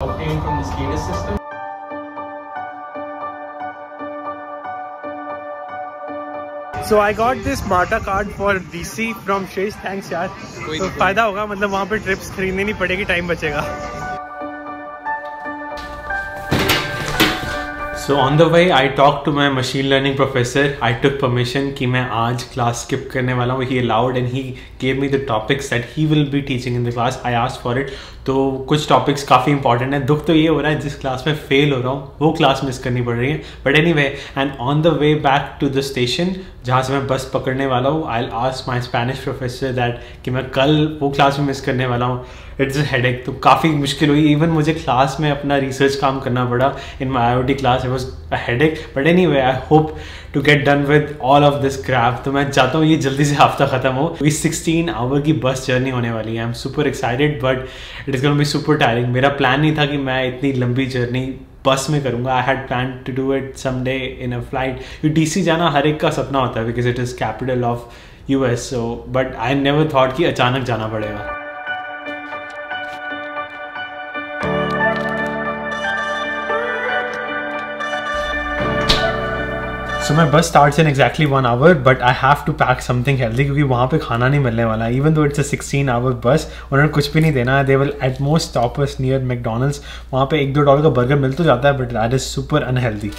obtained from the SCADA system. So I got this Marta card for DC from Shesh. Thanks यार तो फ़ायदा होगा मतलब वहाँ पे ट्रिप्स खरीदनी नहीं पड़ेगी टाइम बचेगा so on the way I talk to my machine learning professor I took permission कि मैं आज क्लास स्किप करने वाला हूँ। He allowed and he gave me the topics that he will be teaching in the class I ask for it तो कुछ topics काफ़ी important हैं। दुख तो ये हो रहा है, जिस क्लास में फेल हो रहा हूँ, वो क्लास मिस करनी पड़ रही है। But any way and on the way back to the station जहाँ से मैं बस पकड़ने वाला हूँ I ask my Spanish professor that कि मैं कल वो क्लास में मिस करने वाला हूँ। It's a headache. तो काफ़ी मुश्किल हुई। इवन मुझे क्लास में अपना रिसर्च काम करना पड़ा। In my I O T class it was a headache but any way I hope to get done with all of this crap तो मैं चाहता हूँ ये जल्दी से हफ़्ता ख़त्म हो। ये सिक्सटीन आवर की बस जर्नी होने वाली है। I am super excited but it is gone be super tiring मेरा प्लान नहीं था कि मैं इतनी लंबी जर्नी बस में करूँगा। I had plan to do it some day in a flight you D C जाना हर एक का सपना होता है because it is capital of U S so but I never thought कि अचानक जाना पड़ेगा। सो मैं bus start in exactly one hour but I have to pack something healthy क्योंकि वहाँ पे खाना नहीं मिलने वाला even though it's a sixteen hour बस उन्होंने कुछ भी नहीं देना है। They will at most toppers near McDonald's वहाँ पे एक दो डॉलर का बर्गर मिल तो जाता है but that is super unhealthy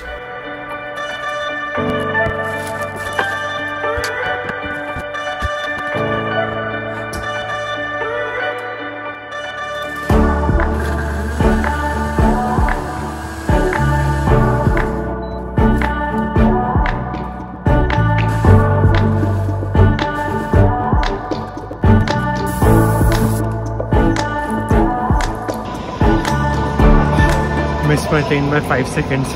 my train by 5 seconds.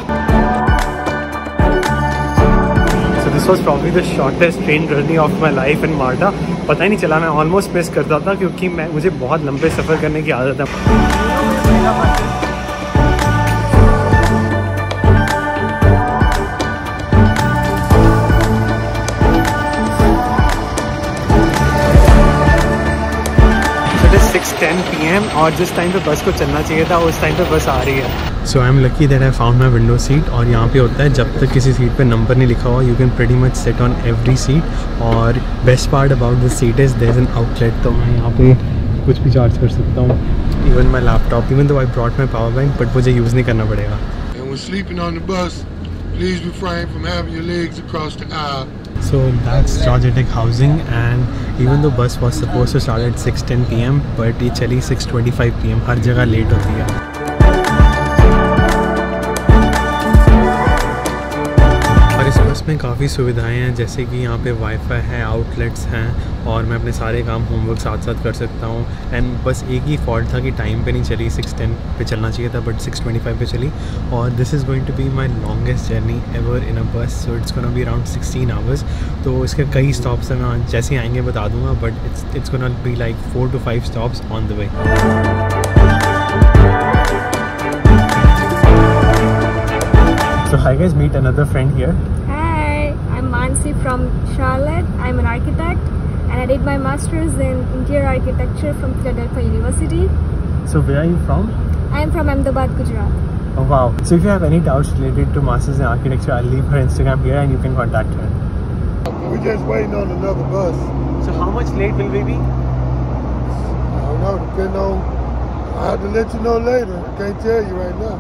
So this was probably the shortest train journey of my life in Malta. पता ही नहीं चला मैं ऑलमोस्ट मिस करता था क्योंकि मैं मुझे बहुत लंबे सफ़र करने की आदत है टेन पी एम और जिस टाइम पे बस को चलना चाहिए था उस टाइम पे बस आ रही है। So I am lucky that I found my window seat और यहाँ पे होता है जब तक किसी सीट पे नंबर नहीं लिखा हुआ you can pretty much set on every seat और best part about this seat is there an outlet तो मैं यहाँ पे कुछ भी चार्ज कर सकता हूँ even my laptop even though I brought my power bank but मुझे यूज़ नहीं करना पड़ेगा। So that's Georgetic Housing and even though bus was supposed to start at 6:10 p.m. but ये चली 6:25 p.m. हर जगह लेट होती है और इस बस में काफ़ी सुविधाएँ हैं जैसे कि यहाँ पे वाईफाई है आउटलेट्स हैं और मैं अपने सारे काम होमवर्क साथ साथ कर सकता हूँ। एंड बस एक ही फॉल्ट था कि टाइम पे नहीं चली सिक्स टेन पे चलना चाहिए था बट सिक्स ट्वेंटी फाइव पे चली। और this is going to be my longest journey ever in a bus so it's gonna be around sixteen hours तो इसके कई स्टॉप्स हैं मैं जैसे ही आएँगे बता दूँगा but it's it's gonna be like four to five stops on the way So hi guys, meet another friend here. Hi, I'm Mansi from Charlotte. I'm an architect and I did my master's in interior architecture from Philadelphia University. So where are you from? I'm from Ahmedabad, Gujarat. Oh wow. So if you have any doubts related to masters in architecture, I'll leave her Instagram here and you can contact her. We're just waiting on another bus. So how much late will we be? I don't know, depending on. I have to let you know later. I can't tell you right now.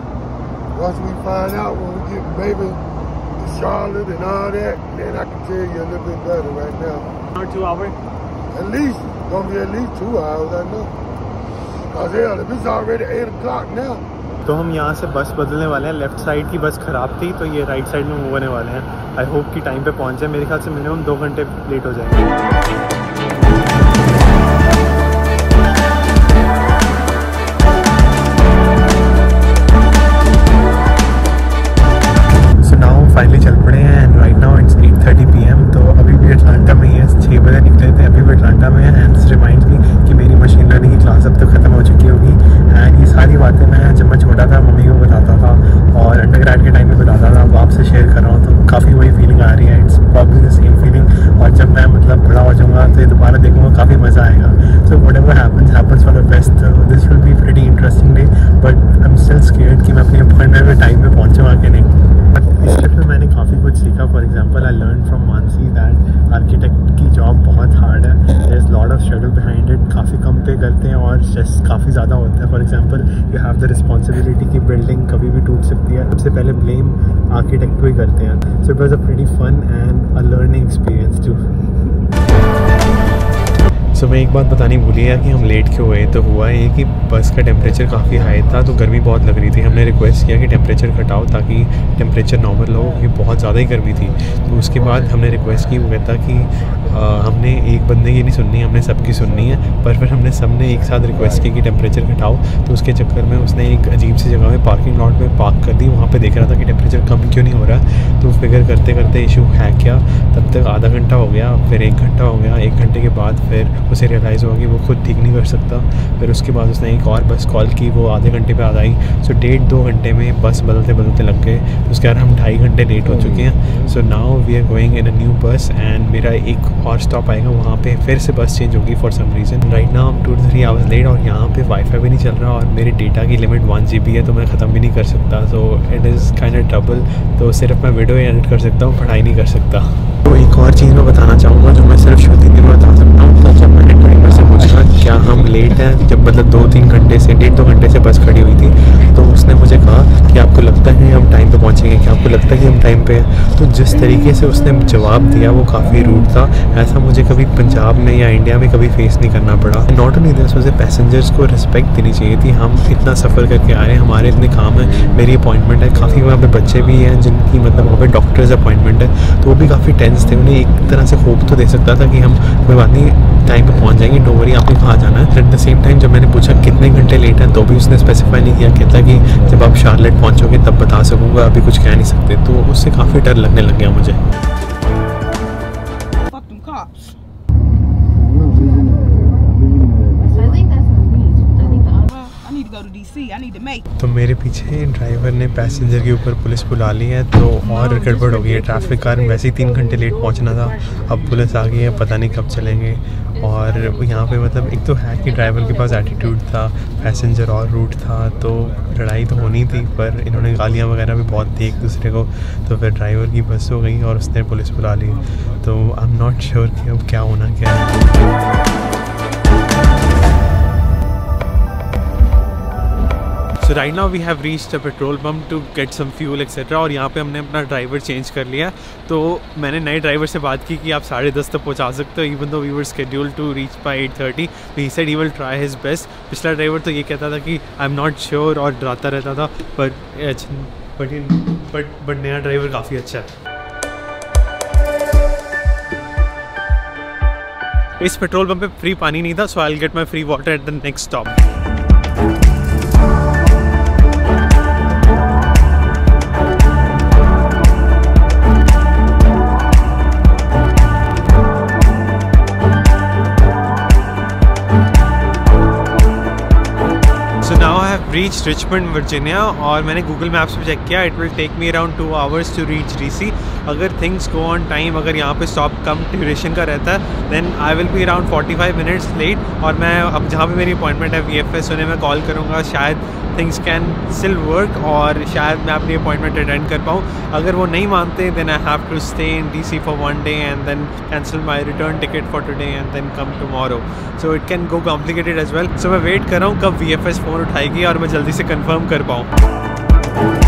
Once we find out when we get baby to Charlotte and all that, man, I can tell you a little bit better right now. Or two hours? At least, gonna be at least two hours, I know. Cause hell, if it's already eight o'clock now. तो हम यहाँ से बस बदलने वाले हैं left side की बस ख़राब थी तो ये राइट साइड में मूव होने वाले हैं आई होप कि टाइम पे पहुँच जाए मेरे ख्याल से मिनिमम दो घंटे लेट हो जाएँगे सबसे पहले ब्लेम आर्किटेक्ट को ही करते हैं। So it was a pretty fun and a learning experience too so मैं एक बात बतानी भूली है कि हम लेट क्यों हुए? तो हुआ ये कि बस का टेम्परेचर काफ़ी हाई था तो गर्मी बहुत लग रही थी। हमने रिक्वेस्ट किया कि टेम्परेचर घटाओ ताकि टेम्परेचर नॉर्मल हो ये बहुत ज़्यादा ही गर्मी थी। तो उसके बाद हमने रिक्वेस्ट की, वो कहता कि हमने एक बंदे की नहीं सुननी, हमने सबकी सुननी है, पर फिर हमने सबने एक साथ रिक्वेस्ट की कि टेम्परेचर घटाओ। तो उसके चक्कर में उसने एक अजीब सी जगह में पार्किंग लॉट में पार्क कर दी। वहाँ पर देख रहा था कि टेम्परेचर कम क्यों नहीं हो रहा तो फिगर करते करते इशू है क्या। तब तक आधा घंटा हो गया, फिर एक घंटा हो गया। एक घंटे के बाद फिर उसे रियलाइज़ हुआ कि वो खुद ठीक नहीं कर सकता। फिर उसके बाद उसने एक और बस कॉल की, वो आधे घंटे पे आ आई। सो डेढ़ दो घंटे में बस बदलते बदलते लग गए। उसके बाद हम ढाई घंटे लेट हो चुके हैं। So now we are going in a new bus and मेरा एक और स्टॉप आएगा, वहाँ पे फिर से बस चेंज होगी फॉर सम रीज़न राइट ना हम टू थ्री आवर्स लेट और यहाँ पे वाईफाई भी नहीं चल रहा और मेरे डेटा की लिमिट वन जी है तो मैं ख़त्म भी नहीं कर सकता. So it is kind of trouble तो सिर्फ़ मैं वीडियो एडिट कर सकता हूँ, पढ़ाई नहीं कर सकता. तो एक और चीज़ मैं बताना चाहूँगा जो मैं सिर्फ़ श्रुति में बता सकता हूँ. जब मैंने से पूछा क्या हम लेट हैं, जब मतलब दो तीन घंटे से, डेढ़ दो घंटे से बस खड़ी हुई थी तो उसने मुझे कहा कि आपको लगता है हम टाइम पे पहुँचेंगे क्या आपको लगता है कि हम टाइम पे हैं? तो जिस तरीके से उसने जवाब दिया, वो काफ़ी रूट था। ऐसा मुझे कभी पंजाब में या इंडिया में कभी फेस नहीं करना पड़ा। नॉट ओनली दिस मुझे पैसेंजर्स को रिस्पेक्ट देनी चाहिए थी। हम इतना सफ़र करके आए हमारे इतने काम है। मेरी अपॉइंटमेंट है, काफ़ी वहाँ पे बच्चे भी हैं जिनकी मतलब वहाँ पे डॉक्टर्स अपॉइंटमेंट है। तो वो भी काफ़ी टेंस थे। उन्हें एक तरह से होप तो दे सकता था कि हम कोई बात नहीं टाइम पे पहुँच जाएँगे। डोवरी आपने कहाँ जाना है। एट द सेम टाइम जब मैंने पूछा कितने घंटे लेट हैं तो भी उसने स्पेसिफाई नहीं किया। कहता कि जब आप शार्लेट पहुँचोगे, तब बता सकूँगा। अभी कुछ कह नहीं सकते। तो उससे काफ़ी डर लगने लग गया मुझे। तो मेरे पीछे ड्राइवर ने पैसेंजर के ऊपर पुलिस बुला ली है तो और गड़बड़ हो गई है ट्रैफ़िक कारण। वैसे ही तीन घंटे लेट पहुँचना था अब पुलिस आ गई है पता नहीं कब चलेंगे। और यहाँ पे मतलब एक तो है कि ड्राइवर के पास एटीट्यूड था पैसेंजर और रूट था तो लड़ाई तो होनी थी पर इन्होंने गालियाँ वगैरह भी बहुत दी एक दूसरे को तो फिर ड्राइवर की बस हो गई और उसने पुलिस बुला ली। तो आई एम नॉट श्योर कि अब क्या होना क्या है so right now we have reached a petrol pump to get some fuel etcetera और यहाँ पे हमने अपना ड्राइवर चेंज कर लिया। तो मैंने नए ड्राइवर से बात की कि आप साढ़े दस तक पहुँचा सकते हो even though we were schedule to reach by eight thirty तो he said he will try his best पिछला ड्राइवर तो ये कहता था कि आई एम नॉट श्योर और डराता रहता था पर बट बट बट नया ड्राइवर काफ़ी अच्छा है। इस पेट्रोल पंप पे फ्री पानी नहीं था so I get my free water at the next stop reach Richmond Virginia और मैंने गूगल मैप्स पे चेक किया it will take me around two hours to reach DC अगर थिंग्स गो ऑन टाइम अगर यहाँ पे स्टॉप कम duration का रहता है then I will be around 45 minutes late और मैं अब जहाँ पे मेरी अपॉइंटमेंट है वी एफ़ एस उन्हें मैं कॉल करूँगा, शायद थिंग्स कैन स्टिल वर्क और शायद मैं अपनी अपॉइंटमेंट अटेंड कर पाऊँ। अगर वो नहीं मानते then I have to stay in D C for one day and then cancel my return ticket for today and then come tomorrow so it can go complicated as well so मैं wait कर रहा हूँ कब V F S phone उठाएगी और मैं जल्दी से कन्फर्म कर पाऊँ।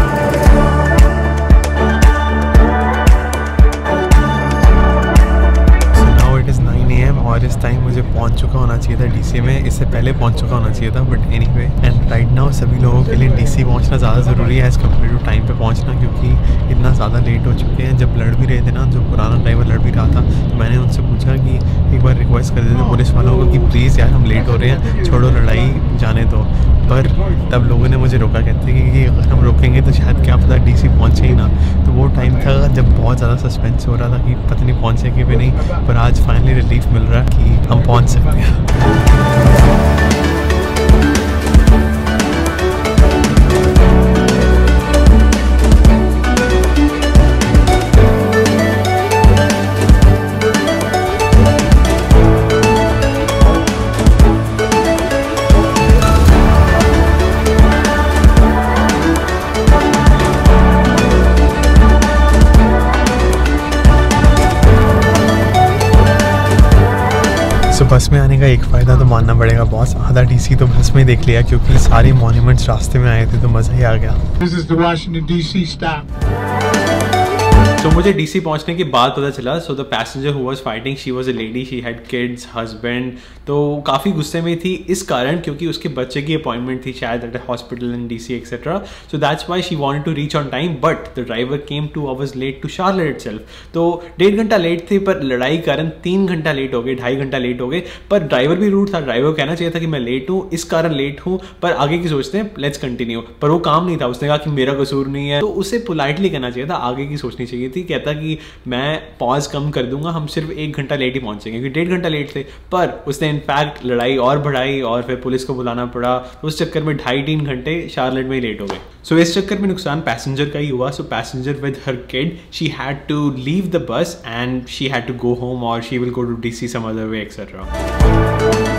और इस टाइम मुझे पहुँच चुका होना चाहिए था डीसी में, इससे पहले पहुँच चुका होना चाहिए था but anyway and right now सभी लोगों के लिए डीसी पहुँचना ज़्यादा ज़रूरी है एज़ कंपेयर टू टाइम पे पहुँचना, क्योंकि इतना ज़्यादा लेट हो चुके हैं। जब लड़ भी रहे थे ना, जो पुराना ड्राइवर लड़ भी रहा था तो मैंने उनसे पूछा कि एक बार रिक्वेस्ट कर देते पुलिस वालों को कि प्लीज़ यार, हम लेट हो रहे हैं, छोड़ो लड़ाई, जाने दो। पर तब लोगों ने मुझे रोका कहते कि, कि अगर हम रोकेंगे तो शायद क्या पता डीसी पहुँचे ही ना। तो वो टाइम था जब बहुत ज़्यादा सस्पेंस हो रहा था कि पता नहीं कि भी नहीं पर आज फाइनली रिलीफ मिल रहा है कि हम पहुँच सकते हैं। बस में आने का एक फ़ायदा तो मानना पड़ेगा बॉस आधा डीसी तो बस में देख लिया, क्योंकि सारे मॉन्यूमेंट्स रास्ते में आए थे तो मज़ा ही आ गया। तो मुझे डीसी पहुँचने के बाद पता चला। So the passenger who was fighting she was a lady she had kids husband तो काफ़ी गुस्से में थी इस कारण क्योंकि उसके बच्चे की अपॉइंटमेंट थी शायद at hospital in DC etcetera so that's why she wanted to reach on time but the driver came two hours late to Charlotte itself तो डेढ़ घंटा लेट थे, पर लड़ाई कारण तीन घंटा लेट हो गए, ढाई घंटा लेट हो गए। पर ड्राइवर भी रूट था। ड्राइवर को कहना चाहिए था कि मैं लेट हूँ, इस कारण लेट हूँ, पर आगे की सोचते हैं लेट्स कंटिन्यू पर वो काम नहीं था। उसने कहा कि मेरा कसूर नहीं है। तो उसे पोलाइटली कहना चाहिए था, आगे की सोचनी चाहिए थी, कहता कि मैं पॉज कम कर दूँगा, हम सिर्फ़ एक घंटा लेट ही पहुँचेंगे, क्योंकि डेढ़ घंटा लेट थे। पर उसने इनफैक्ट लड़ाई और बढ़ाई और फिर पुलिस को बुलाना पड़ा। तो उस चक्कर में ढाई तीन घंटे शार्लेट में ही लेट हो गए। सो इस चक्कर में नुकसान पैसेंजर का ही हुआ। So passenger with her kid she had to leave the bus and she had to go home और she will go to D C some other way etcetera